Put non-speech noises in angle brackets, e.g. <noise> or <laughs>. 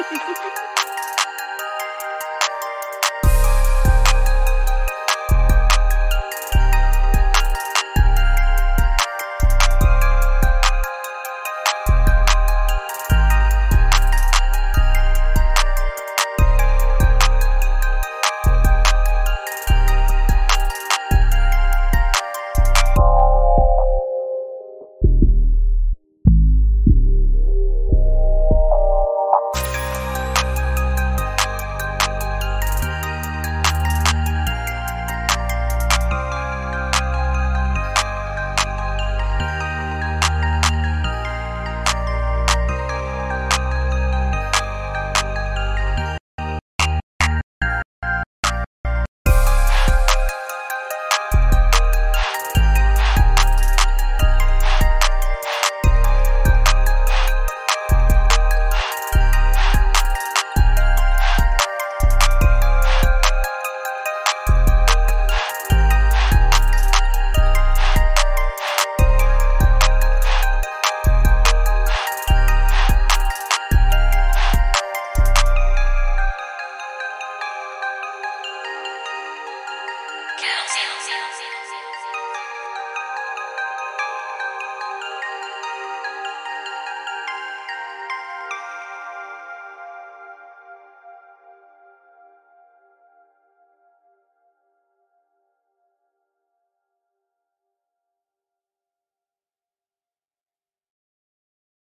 Gracias. <laughs> Countdown.